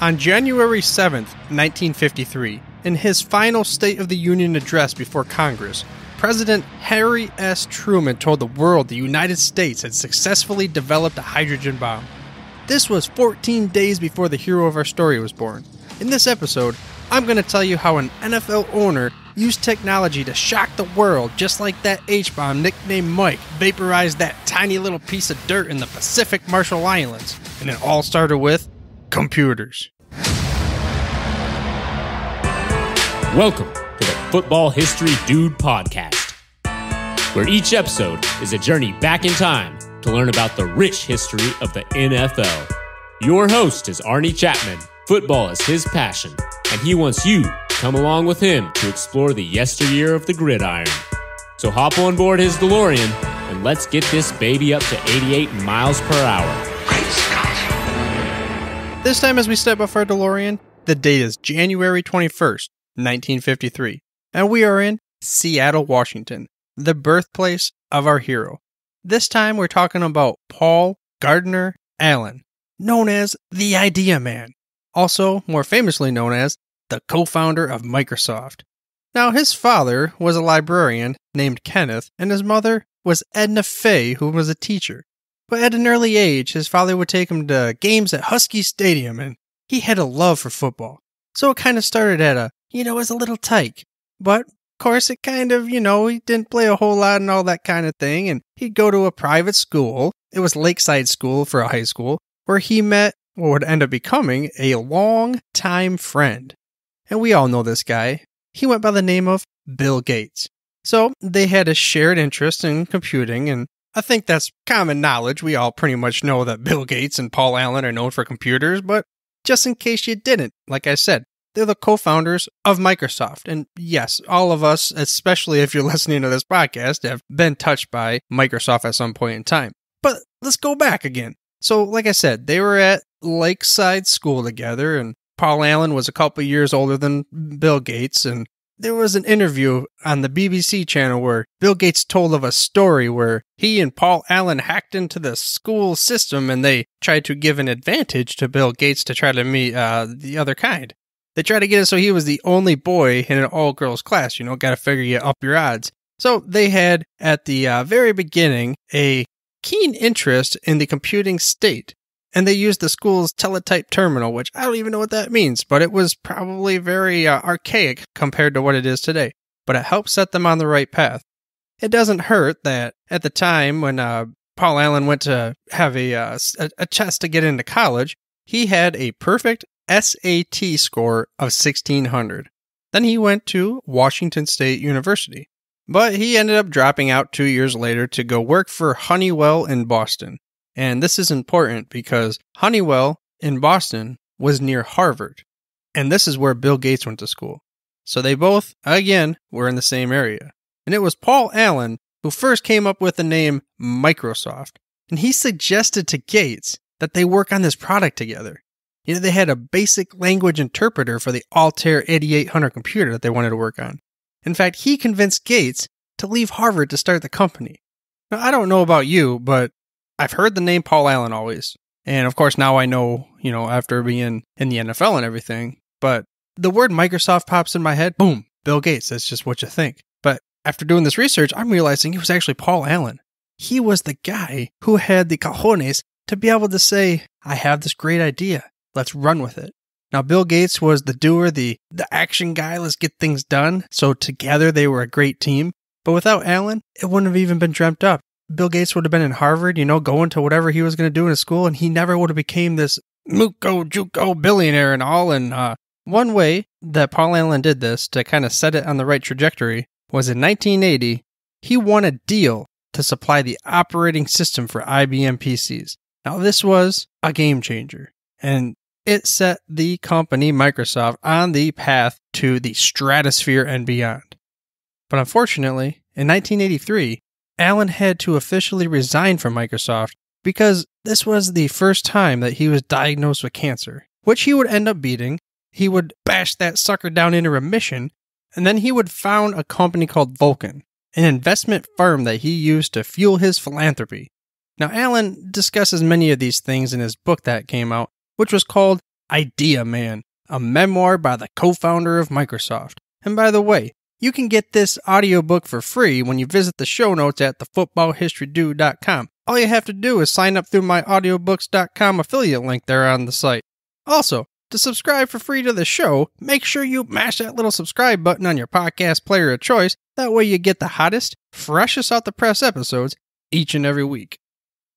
On January 7th, 1953, in his final State of the Union address before Congress, President Harry S. Truman told the world the United States had successfully developed a hydrogen bomb. This was 14 days before the hero of our story was born. In this episode, I'm going to tell you how an NFL owner used technology to shock the world, just like that H bomb nicknamed Mike vaporized that tiny little piece of dirt in the Pacific Marshall Islands. And it all started with computers. Welcome to the Football History Dude podcast, where each episode is a journey back in time to learn about the rich history of the NFL. Your host is Arnie Chapman. Football is his passion, and he wants you to come along with him to explore the yesteryear of the gridiron. So hop on board his DeLorean and let's get this baby up to 88 miles per hour. This time, as we step off our DeLorean, the date is January 21st, 1953, and we are in Seattle, Washington, the birthplace of our hero. This time, we're talking about Paul Gardner Allen, known as the Idea Man, also more famously known as the co founder of Microsoft. Now, his father was a librarian named Kenneth, and his mother was Edna Fay, who was a teacher. But at an early age, his father would take him to games at Husky Stadium, and he had a love for football. So it kind of started at a, you know, as a little tyke. But, of course, it kind of, you know, he didn't play a whole lot and all that kind of thing, and he'd go to a private school. It was Lakeside School for a high school, where he met what would end up becoming a long time friend. And we all know this guy. He went by the name of Bill Gates. So they had a shared interest in computing, and I think that's common knowledge. We all pretty much know that Bill Gates and Paul Allen are known for computers, but just in case you didn't, like I said, they're the co founders of Microsoft. And yes, all of us, especially if you're listening to this podcast, have been touched by Microsoft at some point in time. But let's go back again. So, like I said, they were at Lakeside School together, and Paul Allen was a couple years older than Bill Gates, and there was an interview on the BBC channel where Bill Gates told of a story where he and Paul Allen hacked into the school system and they tried to give an advantage to Bill Gates to try to meet uh, the other kind. They tried to get it so he was the only boy in an all girls class. You know, got to figure you up your odds. So they had at the uh, very beginning a keen interest in the computing state and they used the school's teletype terminal, which I don't even know what that means, but it was probably very uh, archaic compared to what it is today. But it helped set them on the right path. It doesn't hurt that at the time when uh, Paul Allen went to have a, uh, a test to get into college, he had a perfect SAT score of 1600. Then he went to Washington State University. But he ended up dropping out two years later to go work for Honeywell in Boston. And this is important because Honeywell in Boston was near Harvard. And this is where Bill Gates went to school. So they both, again, were in the same area. And it was Paul Allen who first came up with the name Microsoft. And he suggested to Gates that they work on this product together. You know, they had a basic language interpreter for the Altair 8800 computer that they wanted to work on. In fact, he convinced Gates to leave Harvard to start the company. Now, I don't know about you, but I've heard the name Paul Allen always. And of course, now I know, you know, after being in the NFL and everything. But the word Microsoft pops in my head. Boom, Bill Gates. That's just what you think. But after doing this research, I'm realizing it was actually Paul Allen. He was the guy who had the cojones to be able to say, I have this great idea. Let's run with it. Now, Bill Gates was the doer, the, the action guy. Let's get things done. So together they were a great team. But without Allen, it wouldn't have even been dreamt up. Bill Gates would have been in Harvard, you know, going to whatever he was going to do in his school, and he never would have became this muko juko billionaire and all. And uh, one way that Paul Allen did this to kind of set it on the right trajectory was in 1980, he won a deal to supply the operating system for IBM PCs. Now, this was a game changer, and it set the company Microsoft on the path to the stratosphere and beyond. But unfortunately, in 1983, Allen had to officially resign from Microsoft because this was the first time that he was diagnosed with cancer, which he would end up beating. He would bash that sucker down into remission, and then he would found a company called Vulcan, an investment firm that he used to fuel his philanthropy. Now, Allen discusses many of these things in his book that came out, which was called Idea Man, a memoir by the co founder of Microsoft. And by the way, you can get this audiobook for free when you visit the show notes at thefootballhistorydude.com. All you have to do is sign up through my audiobooks.com affiliate link there on the site. Also, to subscribe for free to the show, make sure you mash that little subscribe button on your podcast player of choice. That way you get the hottest, freshest out the press episodes each and every week.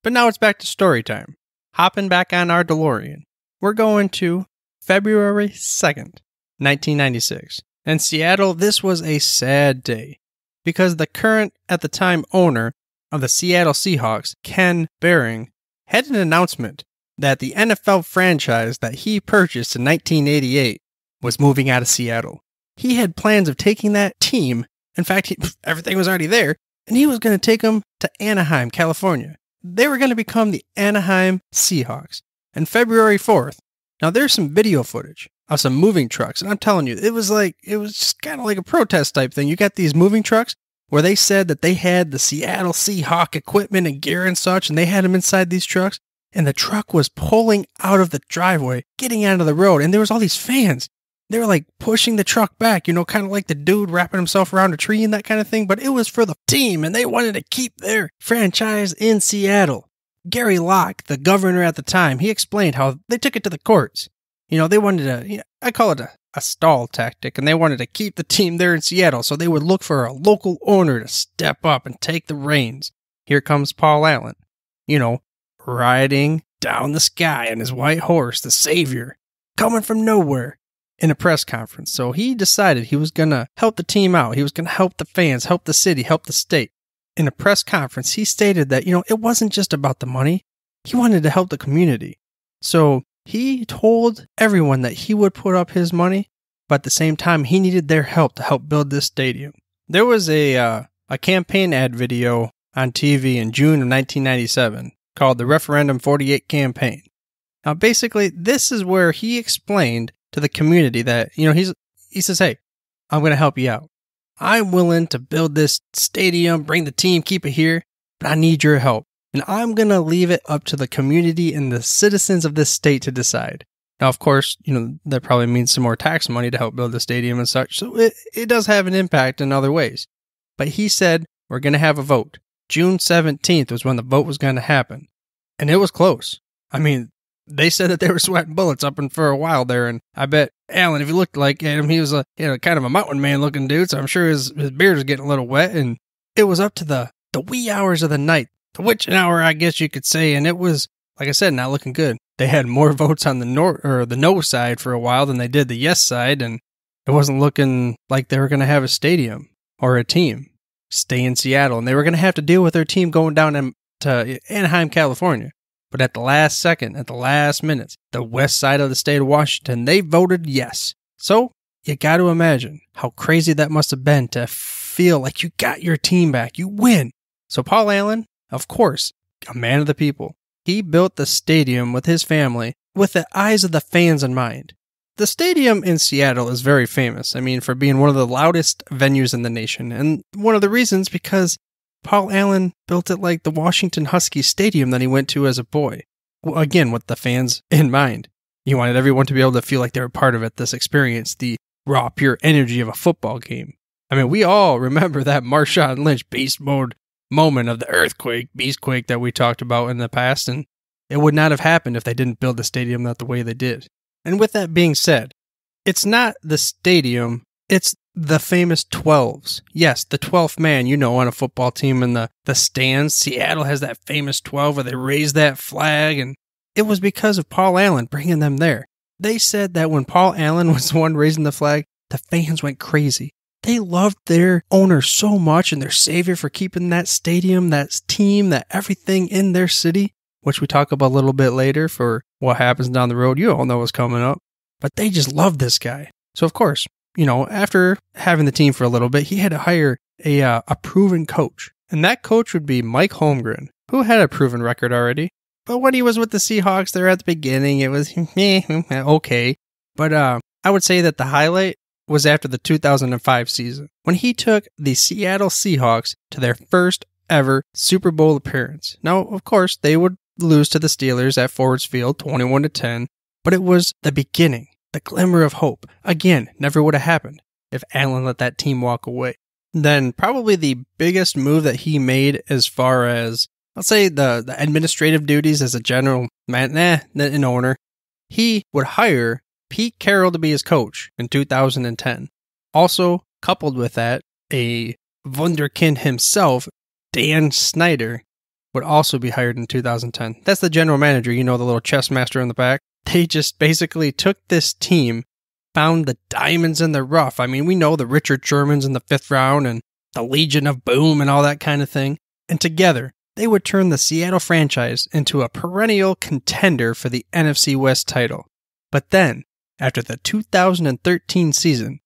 But now it's back to story time. Hopping back on our DeLorean. We're going to February 2nd, 1996. In Seattle, this was a sad day because the current, at the time, owner of the Seattle Seahawks, Ken Behring, had an announcement that the NFL franchise that he purchased in 1988 was moving out of Seattle. He had plans of taking that team, in fact, he, everything was already there, and he was going to take them to Anaheim, California. They were going to become the Anaheim Seahawks. And February 4th, now there's some video footage of some moving trucks, and I'm telling you, it was like, it was just kind of like a protest type thing. You got these moving trucks where they said that they had the Seattle Seahawk equipment and gear and such, and they had them inside these trucks and the truck was pulling out of the driveway, getting out of the road, and there was all these fans. They were like pushing the truck back, you know, kind of like the dude wrapping himself around a tree and that kind of thing, but it was for the team and they wanted to keep their franchise in Seattle. Gary Locke, the governor at the time, he explained how they took it to the courts. You know, they wanted to, I call it a, a stall tactic, and they wanted to keep the team there in Seattle, so they would look for a local owner to step up and take the reins. Here comes Paul Allen. You know, riding down the sky on his white horse, the savior, coming from nowhere in a press conference. So he decided he was going to help the team out. He was going to help the fans, help the city, help the state. In a press conference, he stated that, you know, it wasn't just about the money. He wanted to help the community. So he told everyone that he would put up his money, but at the same time, he needed their help to help build this stadium. There was a, uh, a campaign ad video on TV in June of 1997 called the Referendum 48 Campaign. Now, basically, this is where he explained to the community that, you know, he's, he says, hey, I'm going to help you out. I'm willing to build this stadium, bring the team, keep it here, but I need your help. And I'm going to leave it up to the community and the citizens of this state to decide. Now, of course, you know, that probably means some more tax money to help build the stadium and such. So it, it does have an impact in other ways. But he said, we're going to have a vote. June 17th was when the vote was going to happen. And it was close. I mean, they said that they were sweating bullets up and for a while there. And I bet Allen, if you looked like him, he was a you know kind of a mountain man looking dude. So I'm sure his, his beard was getting a little wet. And it was up to the, the wee hours of the night, the witching hour, I guess you could say. And it was, like I said, not looking good. They had more votes on the north or the no side for a while than they did the yes side. And it wasn't looking like they were going to have a stadium or a team stay in Seattle, and they were going to have to deal with their team going down to Anaheim, California. But at the last second, at the last minutes, the west side of the state of Washington, they voted yes. So you got to imagine how crazy that must have been to feel like you got your team back. You win. So Paul Allen, of course, a man of the people, he built the stadium with his family with the eyes of the fans in mind. The stadium in Seattle is very famous. I mean, for being one of the loudest venues in the nation. And one of the reasons because Paul Allen built it like the Washington Huskies stadium that he went to as a boy. Well, again, with the fans in mind. He wanted everyone to be able to feel like they were part of it, this experience, the raw, pure energy of a football game. I mean, we all remember that Marshawn Lynch beast mode moment of the earthquake, beastquake that we talked about in the past, and it would not have happened if they didn't build the stadium that the way they did. And with that being said, it's not the stadium, it's the famous 12s. Yes, the 12th man, you know, on a football team in the, the stands. Seattle has that famous 12 where they raise that flag, and it was because of Paul Allen bringing them there. They said that when Paul Allen was the one raising the flag, the fans went crazy. They loved their owner so much and their savior for keeping that stadium, that team, that everything in their city which we talk about a little bit later for what happens down the road. You all know what's coming up. But they just loved this guy. So, of course, you know, after having the team for a little bit, he had to hire a, uh, a proven coach. And that coach would be Mike Holmgren, who had a proven record already. But when he was with the Seahawks there at the beginning, it was okay. But uh, I would say that the highlight was after the 2005 season when he took the Seattle Seahawks to their first ever Super Bowl appearance. Now, of course, they would lose to the Steelers at Ford's Field 21 to 10. but it was the beginning, the glimmer of hope. Again, never would have happened if Allen let that team walk away. Then probably the biggest move that he made as far as I'll say the, the administrative duties as a general man, eh, nah, an owner, he would hire Pete Carroll to be his coach in 2010. Also, coupled with that, a wunderkind himself, Dan Snyder, would also be hired in 2010. That's the general manager, you know, the little chess master in the back. They just basically took this team, found the diamonds in the rough. I mean, we know the Richard Shermans in the fifth round and the Legion of Boom and all that kind of thing. And together, they would turn the Seattle franchise into a perennial contender for the NFC West title. But then, after the 2013 season,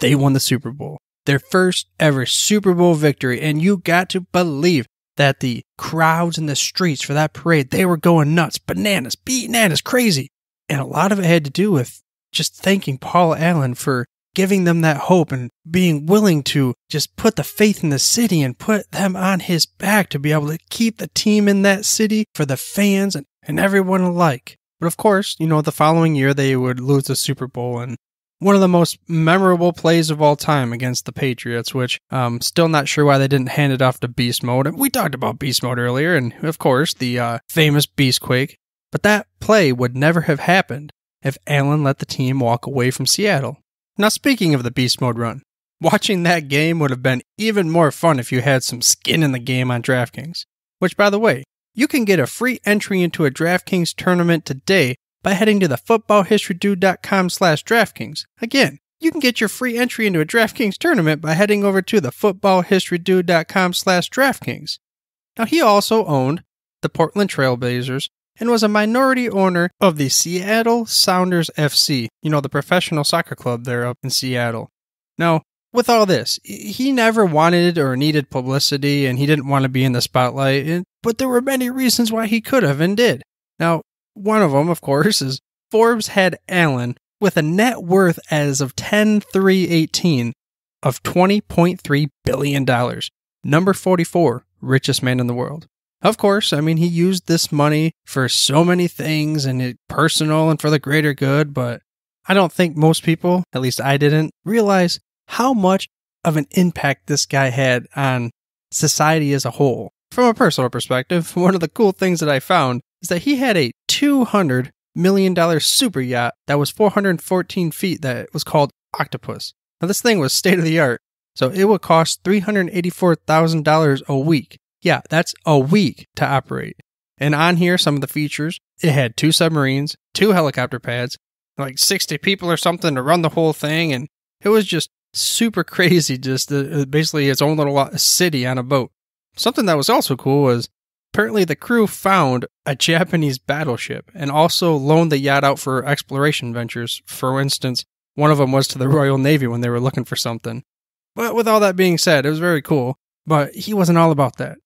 they won the Super Bowl. Their first ever Super Bowl victory, and you got to believe that the crowds in the streets for that parade, they were going nuts, bananas, bananas, crazy. And a lot of it had to do with just thanking Paul Allen for giving them that hope and being willing to just put the faith in the city and put them on his back to be able to keep the team in that city for the fans and, and everyone alike. But of course, you know, the following year they would lose the Super Bowl and one of the most memorable plays of all time against the Patriots, which I'm um, still not sure why they didn't hand it off to Beast Mode. We talked about Beast Mode earlier, and of course, the uh, famous Beastquake. But that play would never have happened if Allen let the team walk away from Seattle. Now, speaking of the Beast Mode run, watching that game would have been even more fun if you had some skin in the game on DraftKings. Which, by the way, you can get a free entry into a DraftKings tournament today by heading to the footballhistorydude.com slash DraftKings. Again, you can get your free entry into a DraftKings tournament by heading over to the footballhistorydude.com slash DraftKings. Now, he also owned the Portland Trailblazers and was a minority owner of the Seattle Sounders FC, you know, the professional soccer club there up in Seattle. Now, with all this, he never wanted or needed publicity and he didn't want to be in the spotlight, but there were many reasons why he could have and did. Now, one of them, of course, is Forbes had Allen with a net worth as of 10 3 18 of $20.3 billion. Number 44, richest man in the world. Of course, I mean, he used this money for so many things and it personal and for the greater good, but I don't think most people, at least I didn't, realize how much of an impact this guy had on society as a whole. From a personal perspective, one of the cool things that I found is that he had a $200 million super yacht that was 414 feet that was called Octopus. Now, this thing was state of the art, so it would cost $384,000 a week. Yeah, that's a week to operate. And on here, some of the features it had two submarines, two helicopter pads, like 60 people or something to run the whole thing. And it was just super crazy, just uh, basically its own little uh, city on a boat. Something that was also cool was apparently the crew found a Japanese battleship and also loaned the yacht out for exploration ventures. For instance, one of them was to the Royal Navy when they were looking for something. But with all that being said, it was very cool. But he wasn't all about that.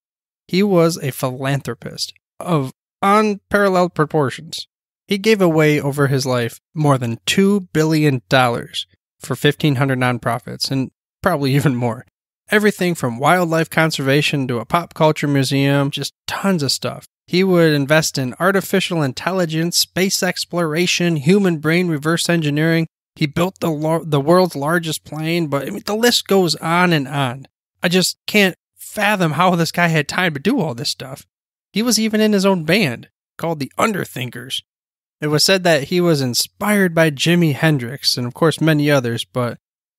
He was a philanthropist of unparalleled proportions. He gave away over his life more than $2 billion for 1,500 nonprofits and probably even more. Everything from wildlife conservation to a pop culture museum, just tons of stuff. He would invest in artificial intelligence, space exploration, human brain reverse engineering. He built the the world's largest plane, but I mean, the list goes on and on. I just can't fathom how this guy had time to do all this stuff. He was even in his own band called the Underthinkers. It was said that he was inspired by Jimi Hendrix and, of course, many others, but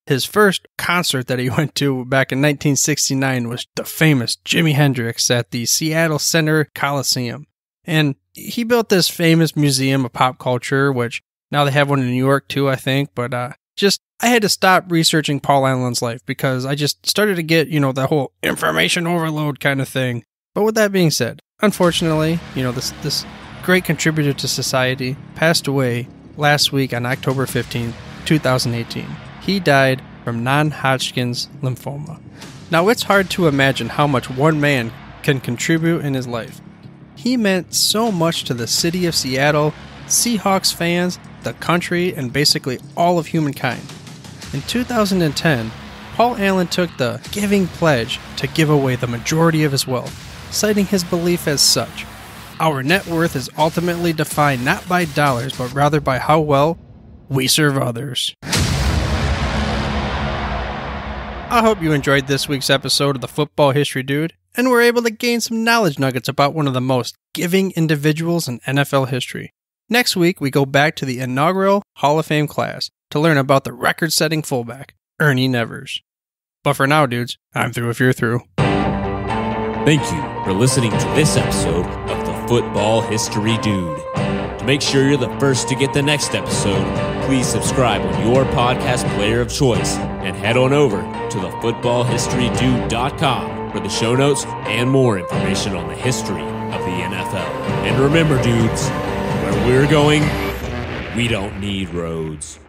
his first concert that he went to back in 1969 was the famous Jimi Hendrix at the Seattle Center Coliseum. And he built this famous museum of pop culture, which now they have one in New York too, I think. But uh, just, I had to stop researching Paul Allen's life because I just started to get, you know, the whole information overload kind of thing. But with that being said, unfortunately, you know, this, this great contributor to society passed away last week on October 15th, 2018. He died from non Hodgkin's lymphoma. Now, it's hard to imagine how much one man can contribute in his life. He meant so much to the city of Seattle, Seahawks fans, the country, and basically all of humankind. In 2010, Paul Allen took the giving pledge to give away the majority of his wealth, citing his belief as such. Our net worth is ultimately defined not by dollars, but rather by how well we serve others. I hope you enjoyed this week's episode of the Football History Dude and we were able to gain some knowledge nuggets about one of the most giving individuals in NFL history. Next week, we go back to the inaugural Hall of Fame class to learn about the record setting fullback, Ernie Nevers. But for now, dudes, I'm through if you're through. Thank you for listening to this episode of the Football History Dude. To make sure you're the first to get the next episode, please subscribe on your podcast player of choice and head on over to thefootballhistorydude.com for the show notes and more information on the history of the NFL. And remember, dudes, where we're going, we don't need roads.